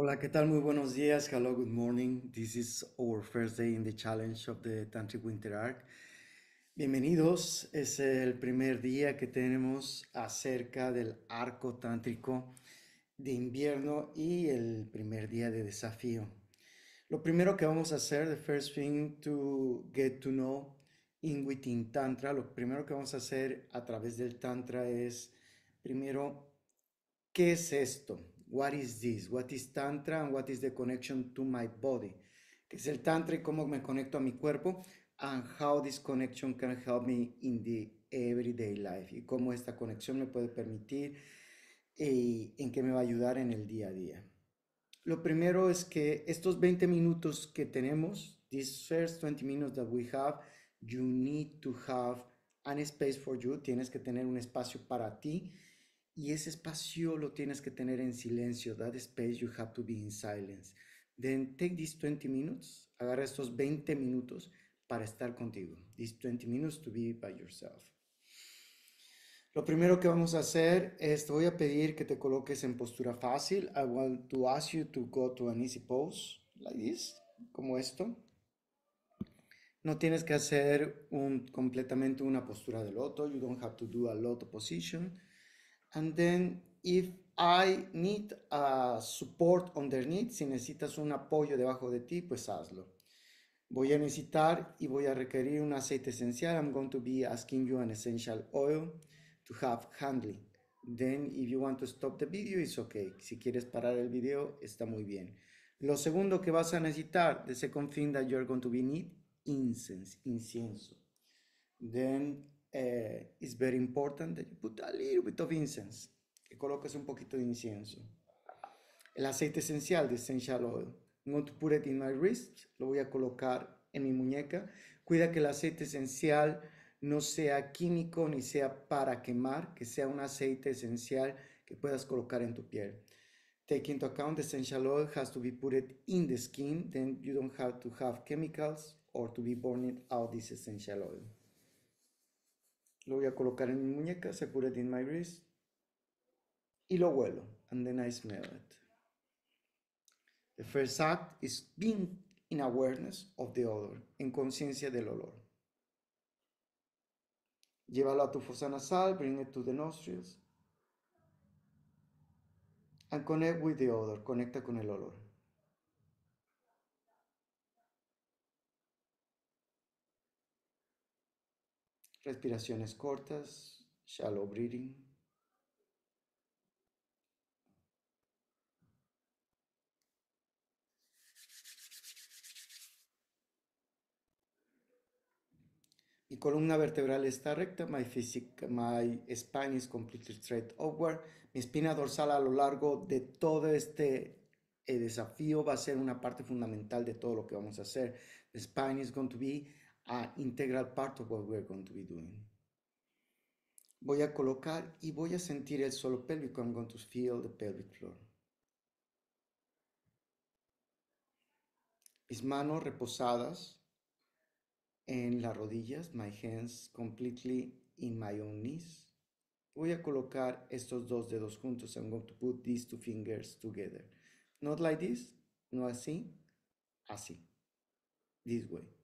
Hola, ¿qué tal? Muy buenos días. Hello, good morning. This is our first day in the challenge of the Tantric Winter Arc. Bienvenidos. Es el primer día que tenemos acerca del arco tántrico de invierno y el primer día de desafío. Lo primero que vamos a hacer, the first thing to get to know in within Tantra, lo primero que vamos a hacer a través del Tantra es, primero, ¿qué es esto? What is this? What is Tantra and what is the connection to my body? ¿Qué es el Tantra y cómo me conecto a mi cuerpo? And how this connection can help me in the everyday life. Y cómo esta conexión me puede permitir y en qué me va a ayudar en el día a día. Lo primero es que estos 20 minutos que tenemos, these first 20 minutes that we have, you need to have an space for you. Tienes que tener un espacio para ti y ese espacio lo tienes que tener en silencio. That space you have to be in silence. Then take these 20 minutes, agarra estos 20 minutos para estar contigo. These 20 minutes to be by yourself. Lo primero que vamos a hacer es, te voy a pedir que te coloques en postura fácil. I want to ask you to go to an easy pose, like this, como esto. No tienes que hacer un, completamente una postura de loto. You don't have to do a loto position. And then if I need a support underneath, si necesitas un apoyo debajo de ti, pues hazlo. Voy a necesitar y voy a requerir un aceite esencial. I'm going to be asking you an essential oil to have handy. Then if you want to stop the video, it's okay. Si quieres parar el video, está muy bien. Lo segundo que vas a necesitar, the second thing that you're going to be need, incense, incienso. Then uh, it's very important that you put a little bit of incense, que coloques un poquito de incienso. El aceite esencial de essential oil. To put it in my wrist, lo voy a colocar en mi muñeca. Cuida que el aceite esencial no sea químico ni sea para quemar, que sea un aceite esencial que puedas colocar en tu piel. Take into account the essential oil has to be put in the skin, then you don't have to have chemicals or to be burning out this essential oil. Lo voy a colocar en mi muñeca, se put it in my wrist. Y lo huelo. And then I smell it. The first act is being in awareness of the odor, en conciencia del olor. Llévalo a tu fosa nasal, bring it to the nostrils. And connect with the odor, conecta con el olor. Respiraciones cortas, shallow breathing. Mi columna vertebral está recta, my, physic, my spine is completely straight upward. Mi espina dorsal a lo largo de todo este eh, desafío va a ser una parte fundamental de todo lo que vamos a hacer. The spine is going to be an integral part of what we're going to be doing. Voy a colocar y voy a sentir el suelo pélvico. I'm going to feel the pelvic floor. Mis manos reposadas en las rodillas, my hands completely in my own knees. Voy a colocar estos dos dedos juntos. I'm going to put these two fingers together. Not like this, no así, así. This way.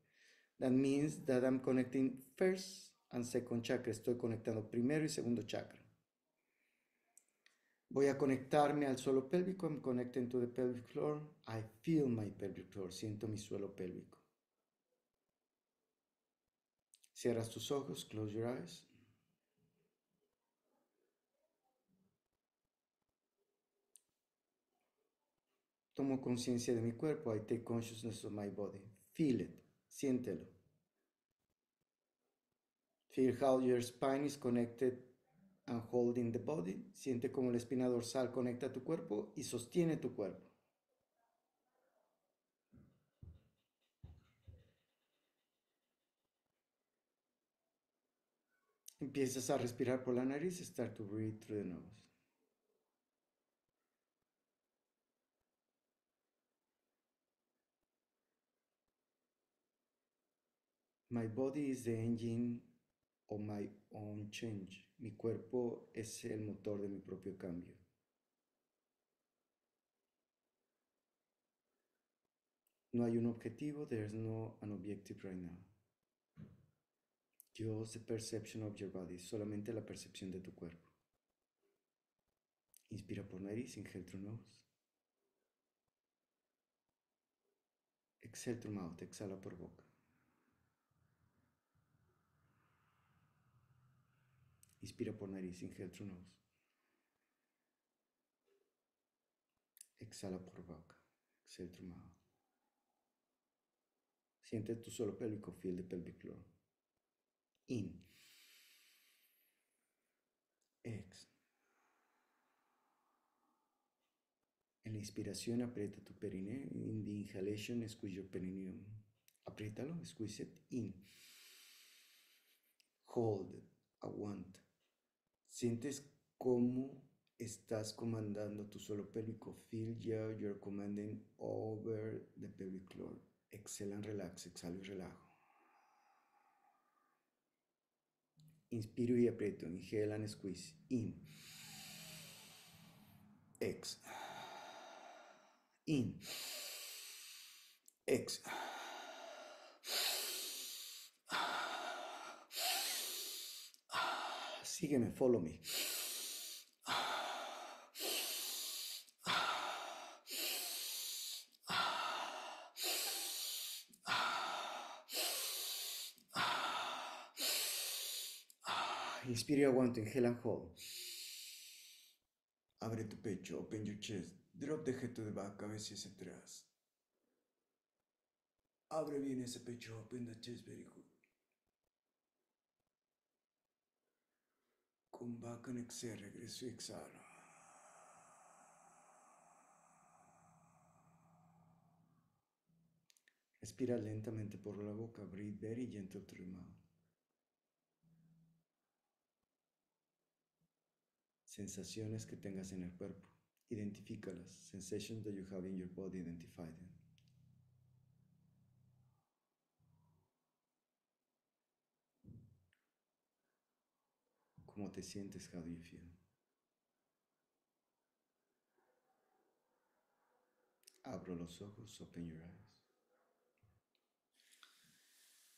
That means that I'm connecting first and second chakra. Estoy conectando primero y segundo chakra. Voy a conectarme al suelo pélvico. I'm connecting to the pelvic floor. I feel my pelvic floor. Siento mi suelo pélvico. Cierras tus ojos. Close your eyes. Tomo conciencia de mi cuerpo. I take consciousness of my body. Feel it. Siéntelo. Feel how your spine is connected and holding the body. Siente como la espina dorsal conecta tu cuerpo y sostiene tu cuerpo. Empiezas a respirar por la nariz, start to breathe through the nose. My body is the engine of my own change. Mi cuerpo es el motor de mi propio cambio. No hay un objetivo, there's no an objective right now. Just the perception of your body, solamente la percepción de tu cuerpo. Inspira por nariz, inhale through nose. Exhale through mouth, exhala por boca. Inspira por nariz, inhale through nose. Exhala por boca, exhale through mouth. Siente tu suelo pélvico, feel the pelvic floor. In. Ex. En la inspiración aprieta tu perineo. In the inhalation, squeeze your perineum. Apriétalo, squeeze it. In. Hold. Aguanta. Sientes cómo estás comandando tu suelo pélvico. Feel ya you're commanding over the pelvic floor. Exhala relax. Exhalo y relajo. Inspiro y aprieto. Inhale and squeeze. In. Ex. In. Ex. Sígueme, follow me. Inspira y aguanto, inhala and hold. Abre tu pecho, open your chest. Drop the head to the back, cabeza hacia atrás. Abre bien ese pecho, open the chest, very good. And exhale, regreso y exhalo. Respira lentamente por la boca, breathe very gentle through mouth. sensaciones que tengas en el cuerpo. Identifícalas. Sensations that you have in your body, identify them. ¿Cómo te sientes? Feel? Abro los ojos, open your eyes.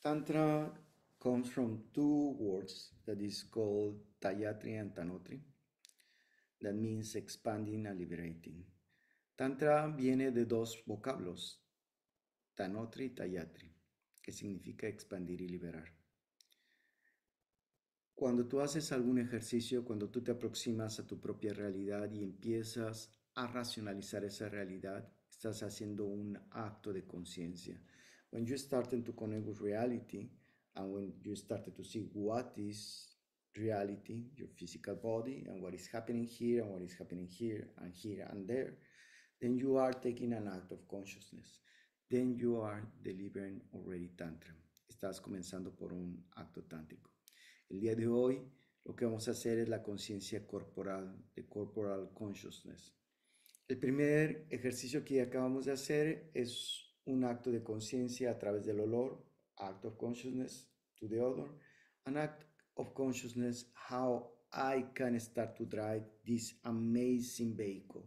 Tantra comes from two words that is called Tayatri and Tanotri. That means expanding and liberating. Tantra viene de dos vocablos, Tanotri y Tayatri, que significa expandir y liberar. Cuando tú haces algún ejercicio, cuando tú te aproximas a tu propia realidad y empiezas a racionalizar esa realidad, estás haciendo un acto de conciencia. When you starting to connect with reality and when you started to see what is reality, your physical body, and what is happening here and what is happening here and here and there, then you are taking an act of consciousness. Then you are delivering already Tantra. Estás comenzando por un acto tántrico. El día de hoy lo que vamos a hacer es la conciencia corporal, de corporal consciousness. El primer ejercicio que acabamos de hacer es un acto de conciencia a través del olor, act of consciousness to the odor, an act of consciousness how I can start to drive this amazing vehicle.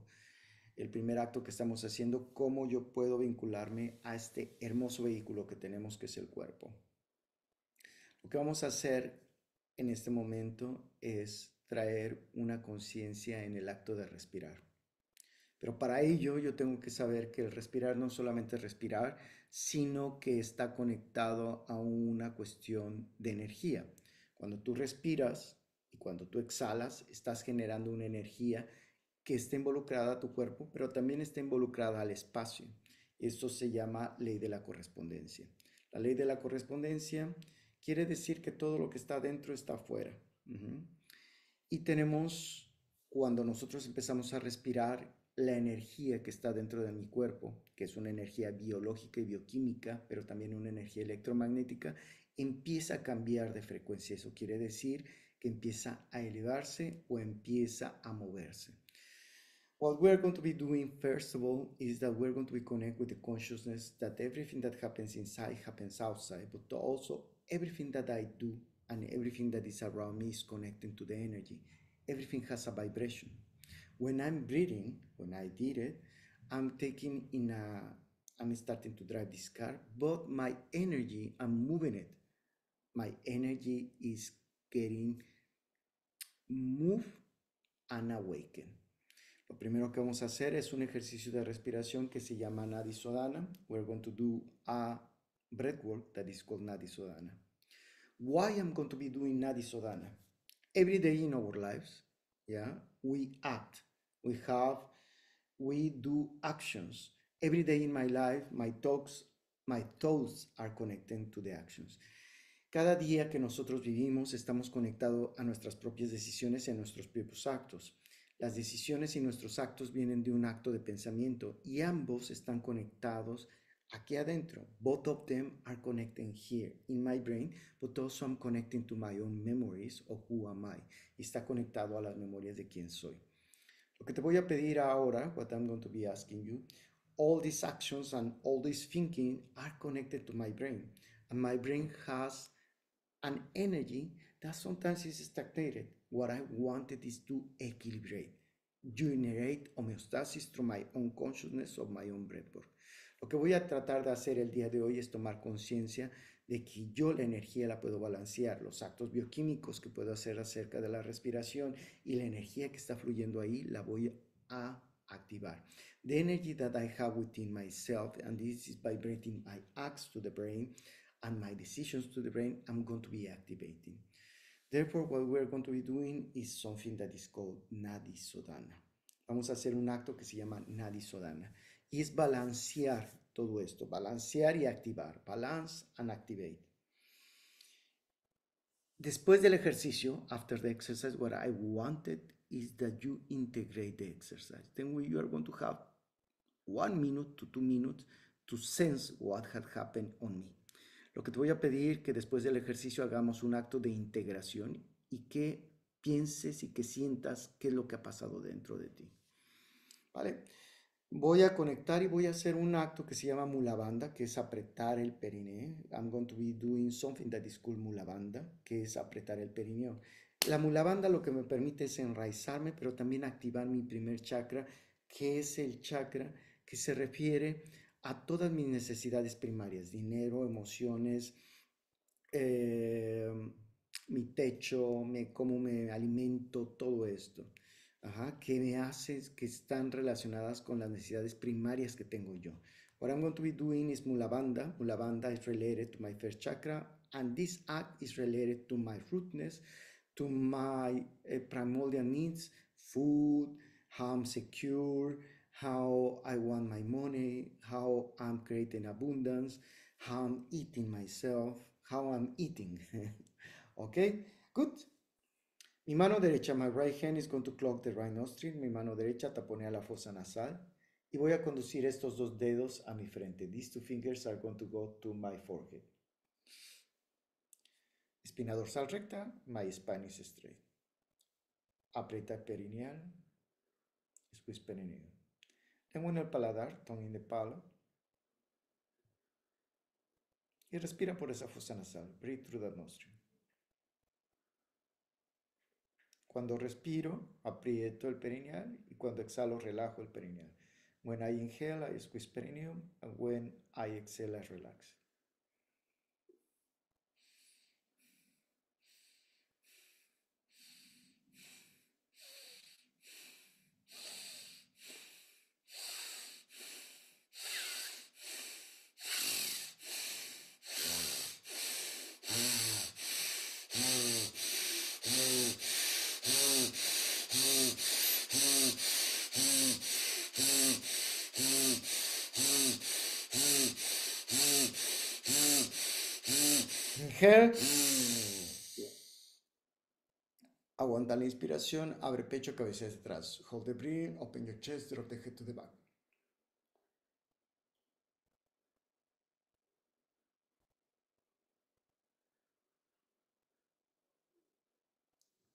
El primer acto que estamos haciendo, cómo yo puedo vincularme a este hermoso vehículo que tenemos que es el cuerpo. Lo que vamos a hacer en este momento es traer una conciencia en el acto de respirar. Pero para ello yo tengo que saber que el respirar no solamente es respirar, sino que está conectado a una cuestión de energía. Cuando tú respiras y cuando tú exhalas, estás generando una energía que está involucrada a tu cuerpo, pero también está involucrada al espacio. Esto se llama ley de la correspondencia. La ley de la correspondencia quiere decir que todo lo que está dentro está afuera. Y tenemos, cuando nosotros empezamos a respirar, la energía que está dentro de mi cuerpo, que es una energía biológica y bioquímica, pero también una energía electromagnética, empieza a cambiar de frecuencia. Eso quiere decir que empieza a elevarse o empieza a moverse. What we're going to be doing, first of all, is that we're going to be connect with the consciousness that everything that happens inside happens outside, but also everything that I do and everything that is around me is connecting to the energy. Everything has a vibration. When I'm breathing, when I did it, I'm taking in a, I'm starting to drive this car, but my energy, I'm moving it. My energy is getting moved and awakened. Lo primero que vamos a hacer es un ejercicio de respiración que se llama Nadi Sodhana. We're going to do a breath work that is called Nadi Sodhana. Why I'm going to be doing Nadi Sodhana? Every day in our lives, yeah, we act. We have, we do actions. Every day in my life, my thoughts, my thoughts are connected to the actions. Cada día que nosotros vivimos estamos conectados a nuestras propias decisiones y a nuestros propios actos. Las decisiones y nuestros actos vienen de un acto de pensamiento y ambos están conectados aquí adentro. Both of them are connecting here in my brain, but also I'm connecting to my own memories of who am I. Está conectado a las memorias de quién soy. Lo que te voy a pedir ahora, what I'm going to be asking you, all these actions and all this thinking are connected to my brain. And my brain has an energy that sometimes is stagnated. What I wanted is to equilibrate, generate homeostasis through my own consciousness of my own breathwork. Lo que voy a tratar de hacer el día de hoy es tomar conciencia de que yo la energía la puedo balancear, los actos bioquímicos que puedo hacer acerca de la respiración y la energía que está fluyendo ahí la voy a activar. The energy that I have within myself, and this is vibrating my acts to the brain and my decisions to the brain, I'm going to be activating. Therefore, what we're going to be doing is something that is called Nadi Sodhana. Vamos a hacer un acto que se llama Nadi Sodhana y es balancear todo esto, balancear y activar, balance and activate. Después del ejercicio, after the exercise, what I wanted is that you integrate the exercise. Then we, you are going to have one minute to two minutes to sense what had happened on me. Lo que te voy a pedir que después del ejercicio hagamos un acto de integración y que pienses y que sientas qué es lo que ha pasado dentro de ti. ¿Vale? Voy a conectar y voy a hacer un acto que se llama mulabanda, que es apretar el periné. I'm going to be doing something that is called mulabanda, que es apretar el perineo. La mulabanda lo que me permite es enraizarme, pero también activar mi primer chakra, que es el chakra que se refiere a todas mis necesidades primarias, dinero, emociones, eh, mi techo, me, cómo me alimento, todo esto. Que me hace, que están relacionadas con las necesidades primarias que tengo yo. What I'm going to be doing is Mulabanda. Mulabanda is related to my first chakra, and this act is related to my rootness, to my uh, primordial needs, food, how I'm secure, how I want my money, how I'm creating abundance, how I'm eating myself, how I'm eating. okay, good. Mi mano derecha, my right hand is going to clock the right nostril. Mi mano derecha taponea la fosa nasal. Y voy a conducir estos dos dedos a mi frente. These two fingers are going to go to my forehead. Espina dorsal recta, my spine is straight. Aprieta perineal, squeeze perineum. Tengo en el paladar, tongue in the palo. Y respira por esa fosa nasal. Breathe through that nostril. Cuando respiro, aprieto el perineal y cuando exhalo, relajo el perineal. When I inhale, I squeeze perineum, and when I exhale, I relax. Inhale. Aguanta la inspiración, abre pecho, cabeza hacia atrás. Hold the breath, open your chest, drop the head to the back.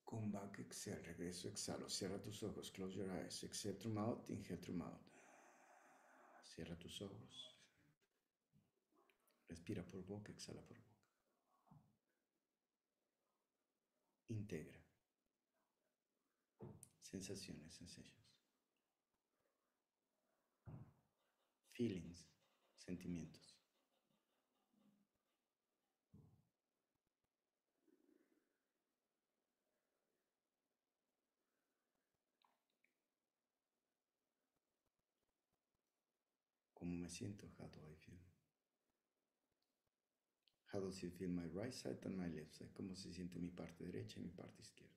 Come back, exhale, regreso, exhalo. Cierra tus ojos, close your eyes. Exhale through mouth, inhale through mouth. Cierra tus ojos. Respira por boca, exhala por boca. Integra. Sensaciones, sensations. Feelings, sentimientos. ¿Cómo me siento? Feel? How does it feel my right side and my left side? ¿Cómo se siente mi parte derecha y mi parte izquierda?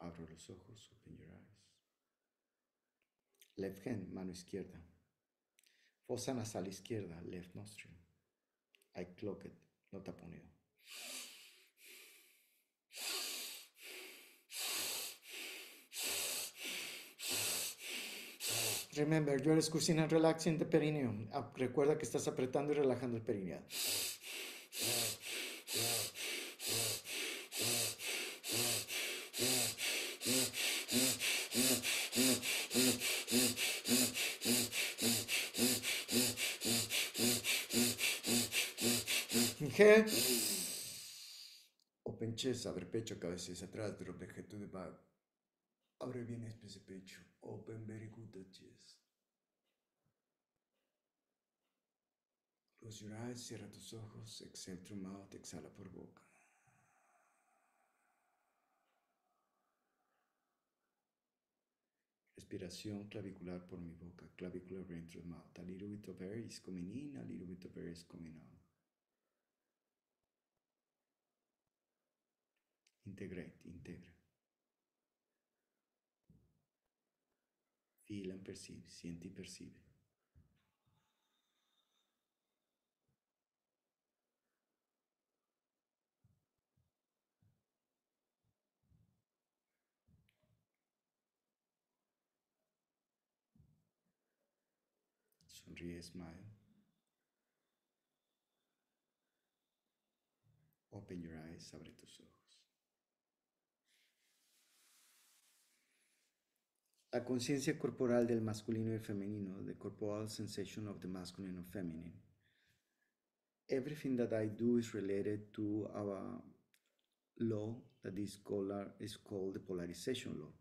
Abro los ojos, open your eyes. Left hand, mano izquierda. Fosa nasal izquierda, left nostril. I clock it, no taponido. Remember, you're squeezing and relaxing the perineum. Ah, recuerda que estás apretando y relajando el perineum. Inhale. Open chest, abre pecho, cabeza hacia atrás, drop the head to the back. Abre bien ese pecho. Open very good the chest. Close your eyes, cierra tus ojos, exhale through mouth, exhala por boca. Respiración clavicular por mi boca, clavicular brain through mouth. A little bit of air is coming in, a little bit of air is coming out. Integrate, integra. Feel and perceive, siente y percibe. Sonríe, smile. Open your eyes, abre tus ojos. La conciencia corporal del masculino y femenino, the corporal sensation of the masculine and feminine. Everything that I do is related to our law that is called, is called the polarization law.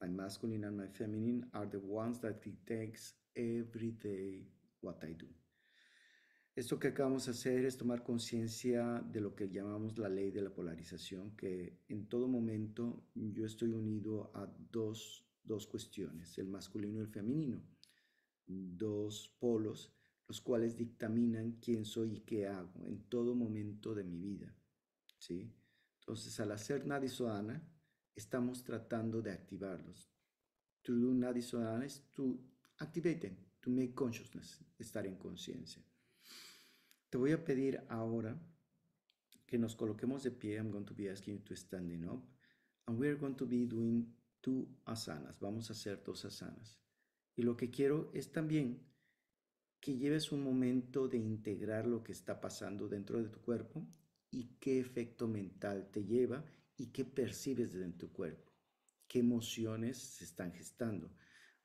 My masculine and my feminine are the ones that dictates every day what I do. Esto que acabamos de hacer es tomar conciencia de lo que llamamos la ley de la polarización, que en todo momento yo estoy unido a dos dos cuestiones, el masculino y el femenino, dos polos, los cuales dictaminan quién soy y qué hago en todo momento de mi vida. ¿sí? Entonces, al hacer Nadisodana, estamos tratando de activarlos. To do Nadisodana es to activate to make consciousness, estar en conciencia. Te voy a pedir ahora que nos coloquemos de pie. I'm going to be asking you to standing up. And we're going to be doing two asanas. Vamos a hacer dos asanas. Y lo que quiero es también que lleves un momento de integrar lo que está pasando dentro de tu cuerpo y qué efecto mental te lleva y qué percibes de tu cuerpo, qué emociones se están gestando.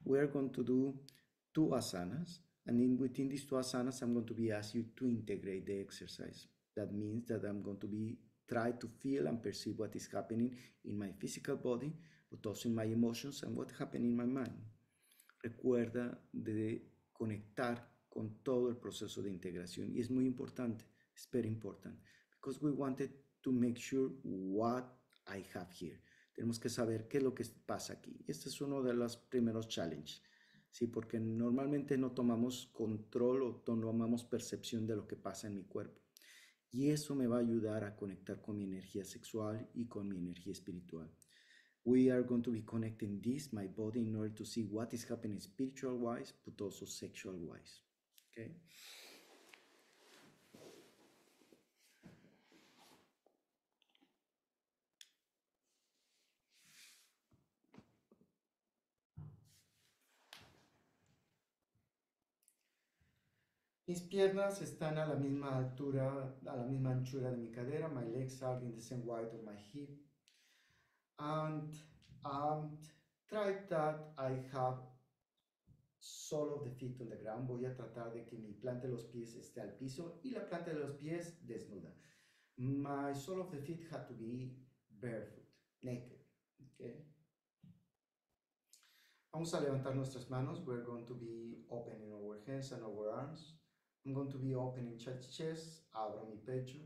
We are going to do two asanas, and in within these two asanas, I'm going to be asking you to integrate the exercise. That means that I'm going to be try to feel and perceive what is happening in my physical body, but also in my emotions and what happened in my mind. Recuerda de conectar con todo el proceso de integración y es muy importante, es very important, because we wanted to make sure what I have here. Tenemos que saber qué es lo que pasa aquí. Este es uno de los primeros challenges, ¿sí? Porque normalmente no tomamos control o tomamos percepción de lo que pasa en mi cuerpo. Y eso me va a ayudar a conectar con mi energía sexual y con mi energía espiritual. We are going to be connecting this, my body, in order to see what is happening spiritual wise, but also sexual wise. Okay? Mis piernas están a la misma altura, a la misma anchura de mi cadera. My legs are in the same width of my hip. And um, try that I have solo the feet on the ground. Voy a tratar de que mi planta de los pies esté al piso y la planta de los pies desnuda. My sole of the feet had to be barefoot, naked. Okay. Vamos a levantar nuestras manos. We're going to be opening our hands and our arms. I'm going to be opening chest, abro mi pecho,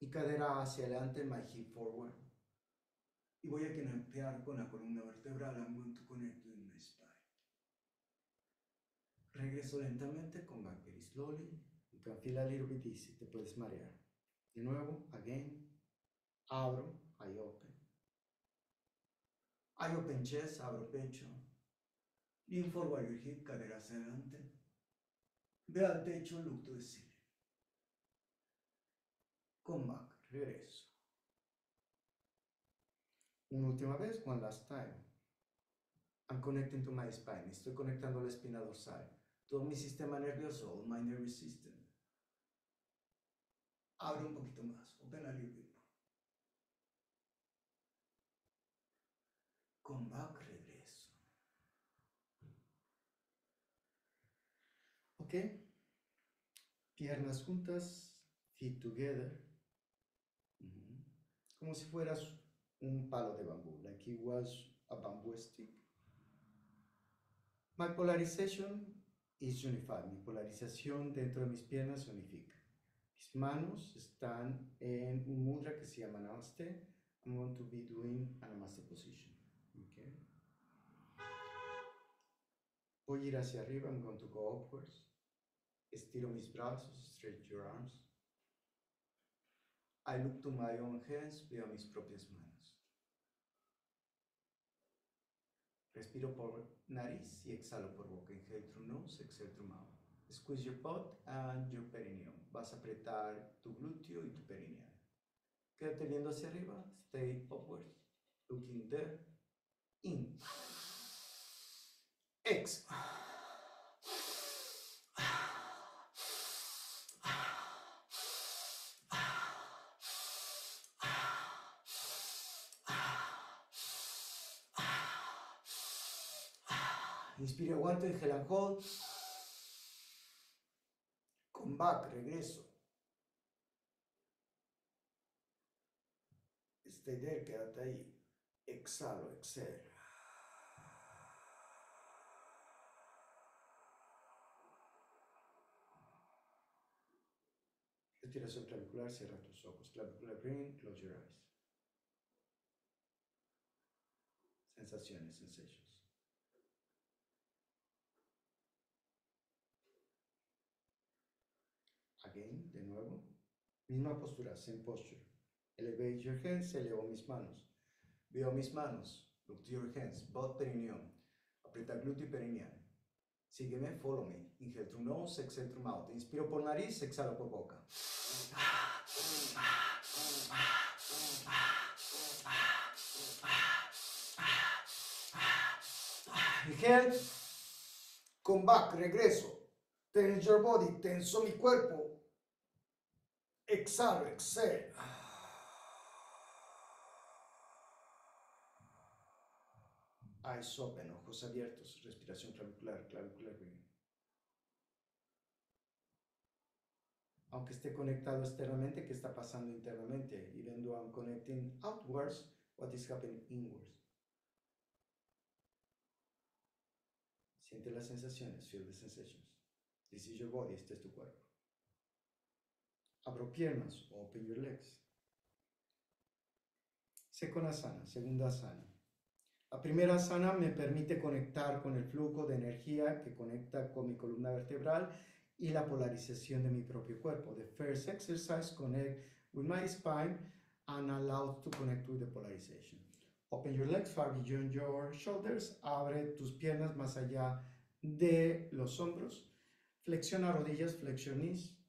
mi cadera hacia adelante, my hip forward. Y voy a conectar con la columna vertebral. I'm going to connect with my. Regreso lentamente, come back very slowly. You can feel a little bit easy, te puedes marear. De nuevo, again, abro, I open. I open chest, abro pecho. Lean forward your hip, cadera hacia adelante. Ve al techo, look to the ceiling. Come back, regreso. Una última vez, one last time. I'm connecting to my spine. Estoy conectando la espina dorsal. Todo mi sistema nervioso, all my nervous system. Abre un poquito más. Open a little bit. Come back, regreso. Ok. Piernas juntas, feet together. Como si fueras un palo de bambú, like it was a bamboo stick. My polarization is unified. Mi polarización dentro de mis piernas se unifica. Mis manos están en un mudra que se llama Namaste. I'm going to be doing a Namaste position. Okay. Voy a ir hacia arriba. I'm going to go upwards. Estiro mis brazos. Stretch your arms. I look to my own hands. Veo mis propias manos. Respiro por nariz y exhalo por boca. Inhale through nose, exhale through mouth. Squeeze your butt and your perineum. Vas a apretar tu glúteo y tu perineum. Quédate viendo hacia arriba. Stay upward. Looking there. In. Ex. Inspira, aguanto, inhale and hold. Come back, regreso. Stay there, quédate ahí. Exhalo, exhalo. Respiración clavicular, cierra tus ojos. Clavicular green, close your eyes. Sensaciones, sensations. De nuevo. Misma postura, same posture. Elevate your hands, elevo mis manos. Veo mis manos. Look to your hands, both perineum. Aprieta glúteo y perineal. Sígueme, follow me. Inhale through nose, exhale through mouth. Inspiro por nariz, exhalo por boca. Inhale. Come back, regreso. Tense your body, tenso mi cuerpo. Exhalo, exhale. Eyes open, ojos abiertos, respiración clavicular, clavicular. Aunque esté conectado externamente, ¿qué está pasando internamente? Even though I'm connecting outwards, what is happening inwards? Siente las sensaciones, feel the sensations. This is your body, este es tu cuerpo. Abro piernas, open your legs. Sekonasana, segunda asana. La primera asana me permite conectar con el flujo de energía que conecta con mi columna vertebral y la polarización de mi propio cuerpo. The first exercise connect with my spine and allows to connect with the polarization. Open your legs far beyond your shoulders. Abre tus piernas más allá de los hombros. Flexiona rodillas, flexion knees.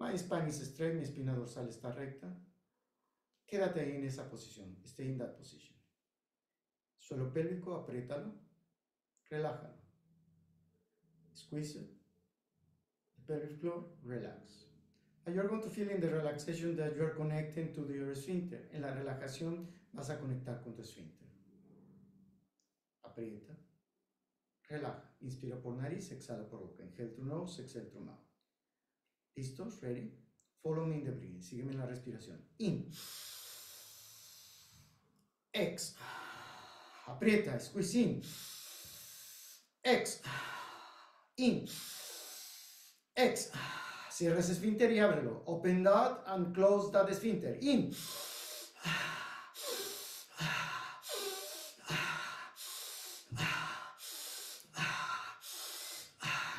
My spine is straight, mi espina dorsal está recta. Quédate ahí en esa posición. Stay in that position. Suelo pélvico, apriétalo. Relájalo. Squeeze it. The pelvic floor, relax. And you're going to feel in the relaxation that you're connecting to your sphincter. En la relajación vas a conectar con tu esfínter. Aprieta. Relaja. Inspira por nariz, exhala por boca. Inhale through nose, exhale through mouth. ¿Listos? Ready? Follow me in the breathing. Sígueme en la respiración. In. Ex. Aprieta, squeeze in. Ex. In. Ex. Cierra ese esfínter y ábrelo. Open that and close that sphincter. In.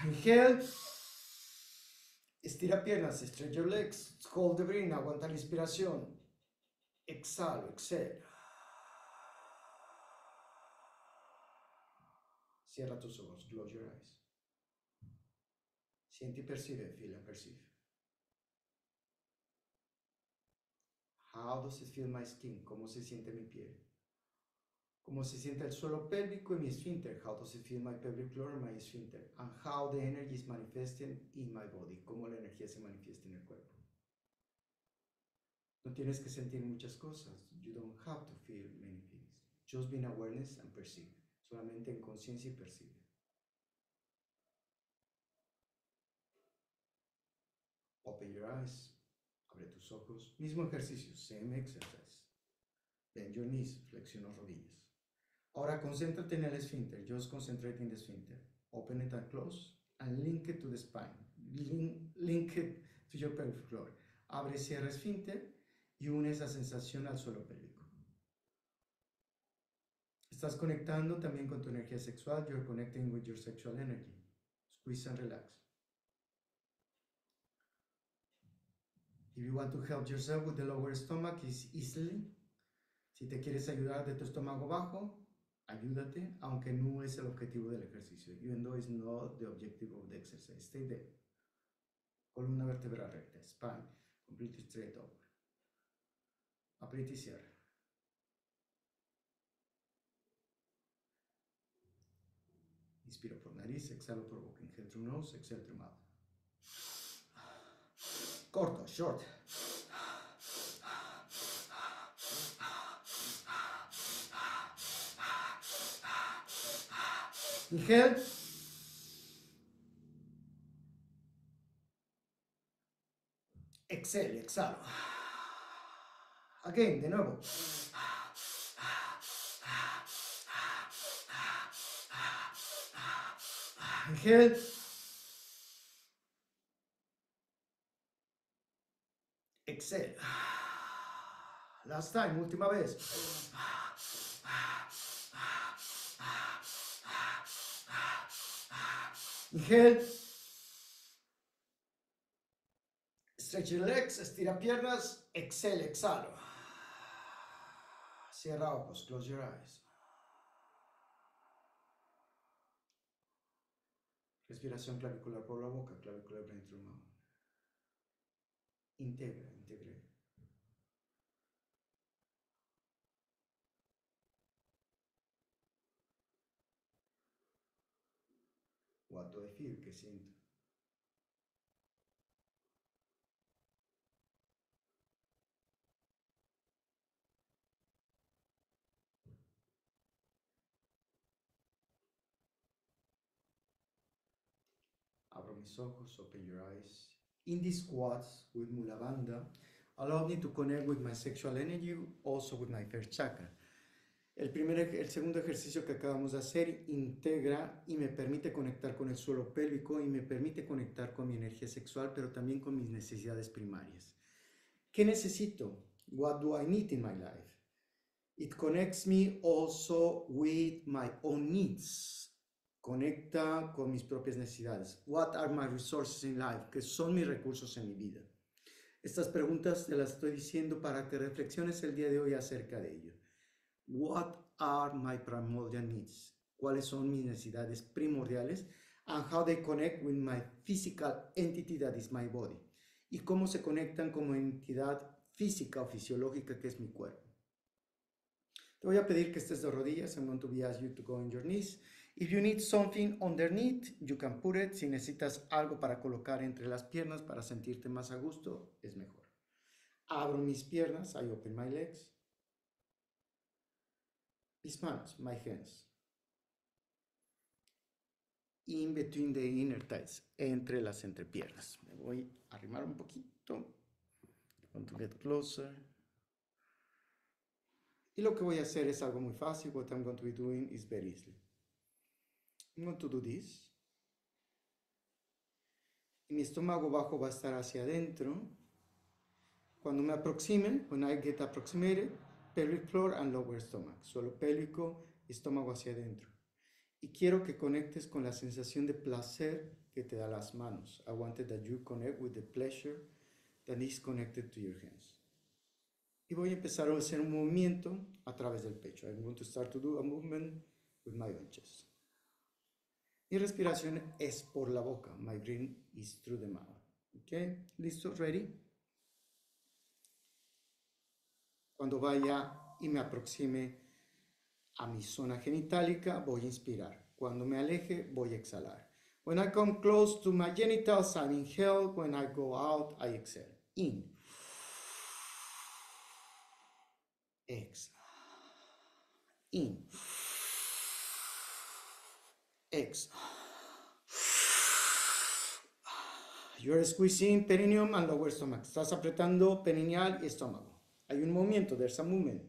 Inhale. Estira piernas, stretch your legs. Hold the breathing, aguanta la inspiración. Exhalo, exhalo. Cierra tus ojos, close your eyes. Siente y percibe, feel and perceive. How does it feel my skin? ¿Cómo se siente mi piel? ¿Cómo se siente el suelo pélvico y mi esfínter? How does it feel my pelvic floor and my sphincter? And how the energy is manifesting in my body. ¿Cómo la energía se manifiesta en el cuerpo? No tienes que sentir muchas cosas. You don't have to feel many things. Just be in awareness and perceive. Solamente en conciencia y percibe. Open your eyes. Abre tus ojos. Mismo ejercicio. Same exercise. Bend your knees. Flexiona rodillas. Ahora concéntrate en el esfínter. Just concentrate in the sphincter. Open it and close. And link it to the spine. Link, it to your pelvic floor. Abre cierra esfínter y une esa sensación al suelo pélvico. Estás conectando también con tu energía sexual. You're connecting with your sexual energy. Squeeze and relax. If you want to help yourself with the lower stomach, is easily. Si te quieres ayudar de tu estómago bajo, ayúdate, aunque no es el objetivo del ejercicio. Even though it's not the objective of the exercise. Stay there. Columna vertebral recta. Spine. Completely straight up. Aprieta. Inspiro por nariz, exhalo por boca. Inhale through nose, exhale through mouth. Corto, short. Inhale. Exhale, exhalo. Again, de nuevo. Inhale. Exhale. Last time, última vez. Inhale. Stretch your legs, estira piernas, exhale, exhalo. Cierra ojos, close your eyes. Respiración clavicular por la boca, clavicular brain through mouth. Integra, integra. What do I feel? ¿Qué siento? Abro mis ojos, open your eyes. In these squats with Mula Bandha, allow me to connect with my sexual energy, also with my first chakra. El, primer, el segundo ejercicio que acabamos de hacer integra y me permite conectar con el suelo pélvico y me permite conectar con mi energía sexual, pero también con mis necesidades primarias. ¿Qué necesito? What do I need in my life? It connects me also with my own needs. Conecta con mis propias necesidades. What are my resources in life? ¿Qué son mis recursos en mi vida? Estas preguntas te las estoy diciendo para que reflexiones el día de hoy acerca de ello. What are my primordial needs? ¿Cuáles son mis necesidades primordiales? And how they connect with my physical entity that is my body. Y cómo se conectan como entidad física o fisiológica que es mi cuerpo. Te voy a pedir que estés de rodillas. I'm going to be ask you to go on your knees. If you need something underneath, you can put it. Si necesitas algo para colocar entre las piernas para sentirte más a gusto, es mejor. Abro mis piernas. I open my legs. Manos, my hands. In between the inner thighs, entre las entrepiernas. Me voy a arrimar un poquito. Want to get closer. Y lo que voy a hacer es algo muy fácil. What I'm going to be doing is very easy. I'm going to do this. Y mi estómago bajo va a estar hacia adentro. Cuando me aproxime, when I get approximated, pelvic floor and lower stomach. Suelo pélvico, estómago hacia adentro. Y quiero que conectes con la sensación de placer que te da las manos. I wanted that you connect with the pleasure that is connected to your hands. Y voy a empezar a hacer un movimiento a través del pecho. I'm going to start to do a movement with my own chest. Mi respiración es por la boca. My breathing is through the mouth. ¿Ok? ¿Listo? ¿Ready? Cuando vaya y me aproxime a mi zona genitálica, voy a inspirar. Cuando me aleje, voy a exhalar. When I come close to my genitals, I inhale. When I go out, I exhale. In. Exhale. In. Exhale. You're squeezing perineum and lower stomach. Estás apretando perineal y estómago. Hay un movimiento, there's a movement.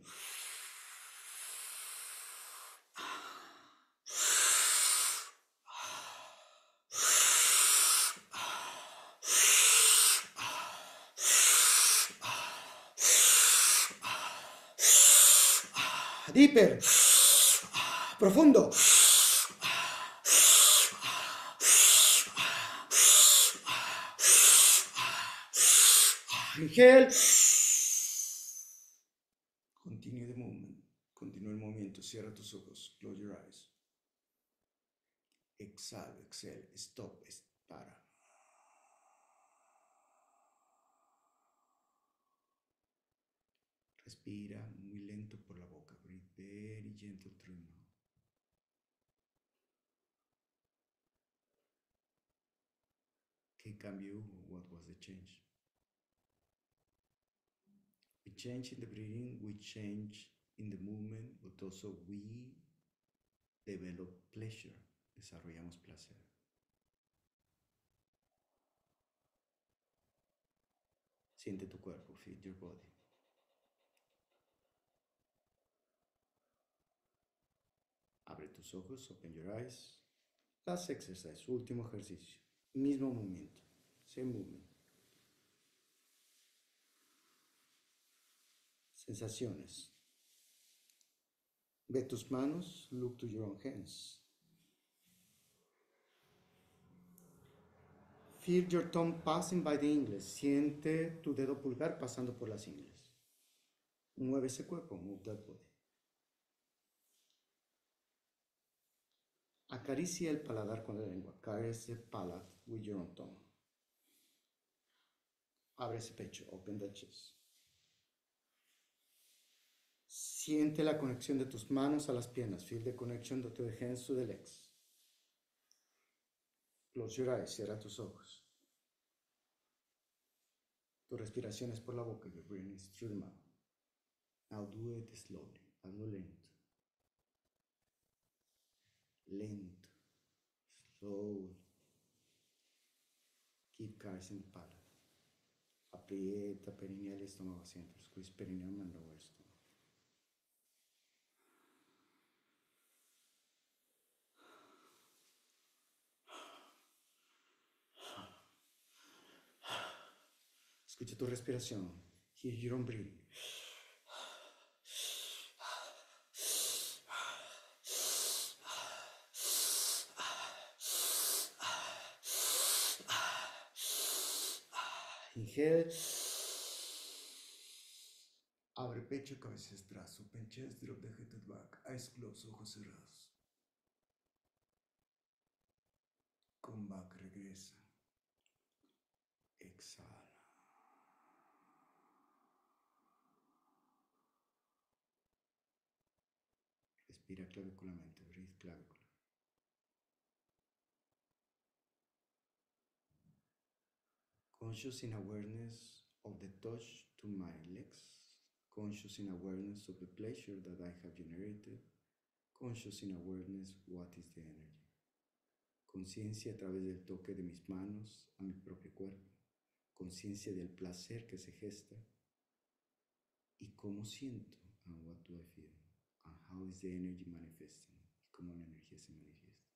Deeper. Profundo. Miguel. Continue the movement. Movimiento. Cierra tus ojos. Close your eyes. Exhalo, exhale. Stop. Para. Respira muy lento por la boca. Breathe very gentle through the mouth. ¿Qué cambió? What was the change? We change in the breathing, we change in the movement, but also we develop pleasure. Desarrollamos placer. Siente tu cuerpo, feel your body. Abre tus ojos, open your eyes. Last exercise, último ejercicio. Mismo movimiento, same movement. Sensaciones. Ve tus manos, look to your own hands. Feel your tongue passing by the ingles. Siente tu dedo pulgar pasando por las ingles. Mueve ese cuerpo, move that body. Acaricia el paladar con la lengua. Caress the palate with your own tongue. Abre ese pecho, open the chest. Siente la conexión de tus manos a las piernas. Feel the connection of the hands to the legs. Close your eyes, cierra tus ojos. Tu respiración es por la boca, your breathing is through the mouth. Now do it slowly, hazlo lento. Lento, slowly. Keep caressing the palate. Aprieta perineal estómago centro. Squeeze perineum and tu respiración. Hear your own. Inhale. Abre pecho, cabeza atrás. Open chest, drop the head back. Eyes closed, ojos cerrados. Come back, regresa. Exhala. Conscious in awareness of the touch to my legs. Conscious in awareness of the pleasure that I have generated. Conscious in awareness what is the energy. Conciencia a través del toque de mis manos a mi propio cuerpo. Conciencia del placer que se gesta y cómo siento and what do I feel how is the energy manifesting cómo la energía se manifiesta.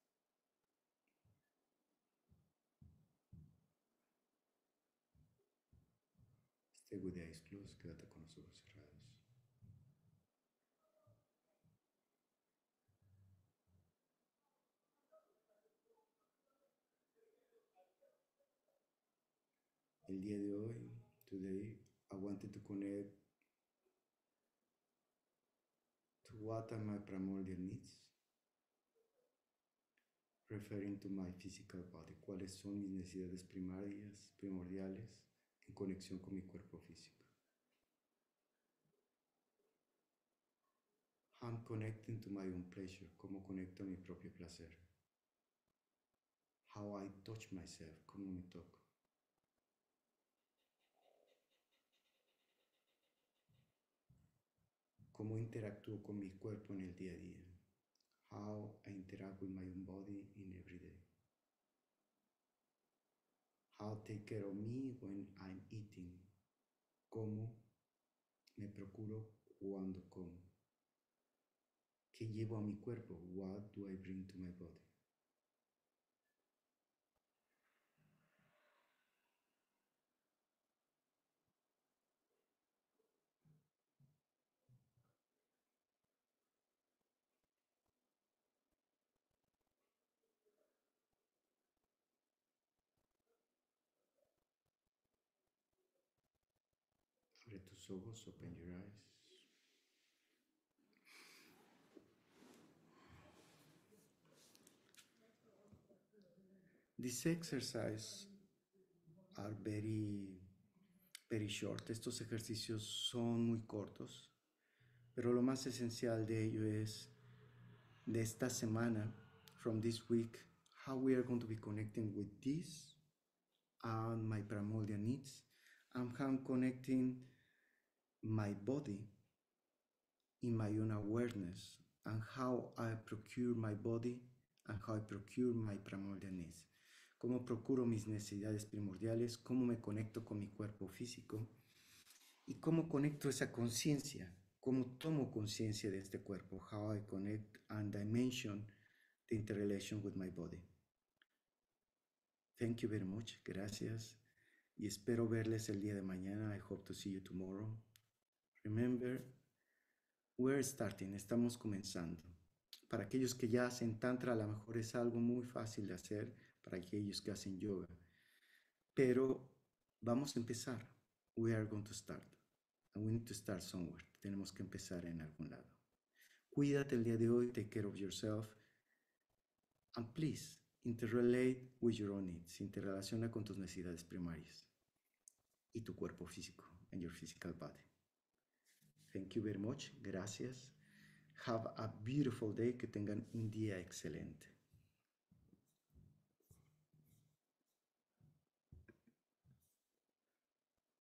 Stay with the eyes closed, quédate con los ojos cerrados. El día de hoy, today, I wanted to connect to what are my primordial needs, referring to my physical body. ¿Cuáles son mis necesidades primarias, primordiales en conexión con mi cuerpo físico? I'm connecting to my own pleasure. ¿Cómo conecto a mi propio placer? How I touch myself. ¿Cómo me toco? Cómo interactúo con mi cuerpo en el día a día. How I interact with my own body in every day. How I take care of me when I'm eating. Cómo me procuro cuando como. ¿Qué llevo a mi cuerpo? What do I bring to my body? Ojos, open your eyes. These exercises are very, very short. Estos ejercicios son muy cortos, pero lo más esencial de ello es de esta semana, from this week, how we are going to be connecting with this and my primordial needs, I'm connecting my body in my own awareness, and how I procure my body and how I procure my primordial needs. Cómo procuro mis necesidades primordiales, cómo me conecto con mi cuerpo físico y cómo conecto esa conciencia, cómo tomo conciencia de este cuerpo, how I connect and dimension the interrelation with my body. Thank you very much. Gracias. Y espero verles el día de mañana. I hope to see you tomorrow. Remember, we're starting. Estamos comenzando. Para aquellos que ya hacen tantra, a lo mejor es algo muy fácil de hacer para aquellos que hacen yoga. Pero vamos a empezar. We are going to start. And we need to start somewhere. Tenemos que empezar en algún lado. Cuídate el día de hoy. Take care of yourself. And please, interrelate with your own needs. Interrelaciona con tus necesidades primarias y tu cuerpo físico, and your physical body. Thank you very much. Gracias. Have a beautiful day. Que tengan un día excelente.